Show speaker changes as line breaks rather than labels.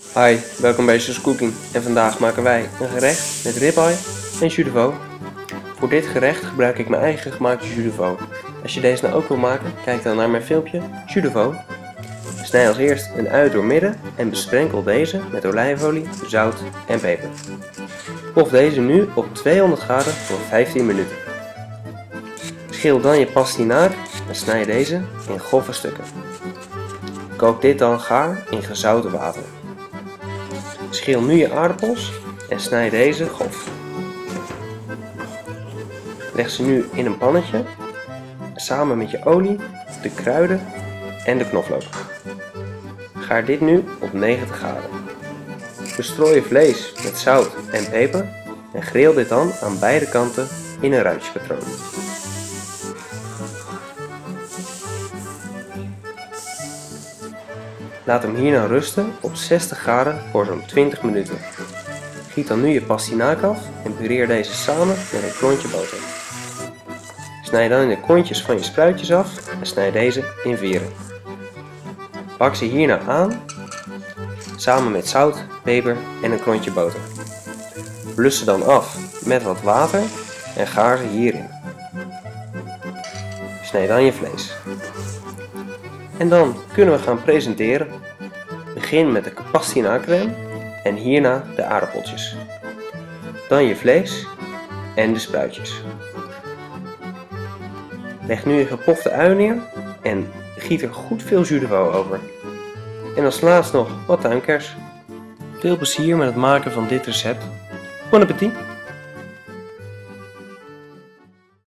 Hi, welkom bij Sus Cooking en vandaag maken wij een gerecht met ribeye en jus. Voor dit gerecht gebruik ik mijn eigen gemaakte jus de veau. Als je deze nou ook wil maken, kijk dan naar mijn filmpje jus de veau. Snij als eerst een ui door midden en besprenkel deze met olijfolie, zout en peper. Pof deze nu op 200 graden voor 15 minuten. Schil dan je pastinaak en snij deze in grove stukken. Kook dit dan gaar in gezouten water. Schil nu je aardappels en snij deze grof. Leg ze nu in een pannetje samen met je olie, de kruiden en de knoflook. Gaar dit nu op 90 graden. Bestrooi je vlees met zout en peper en grill dit dan aan beide kanten in een ruitjespatroon. Laat hem hierna rusten op 60 graden voor zo'n 20 minuten. Giet dan nu je pastinaak af en pureer deze samen met een klontje boter. Snij dan de kontjes van je spruitjes af en snij deze in vieren. Bak ze hierna aan, samen met zout, peper en een klontje boter. Blus ze dan af met wat water en gaar ze hierin. Snij dan je vlees. En dan kunnen we gaan presenteren. Begin met de pastinaakcrème en hierna de aardappeltjes. Dan je vlees en de spruitjes. Leg nu je gepofte ui neer en giet er goed veel jus over. En als laatst nog wat tuinkers. Veel plezier met het maken van dit recept. Bon appétit!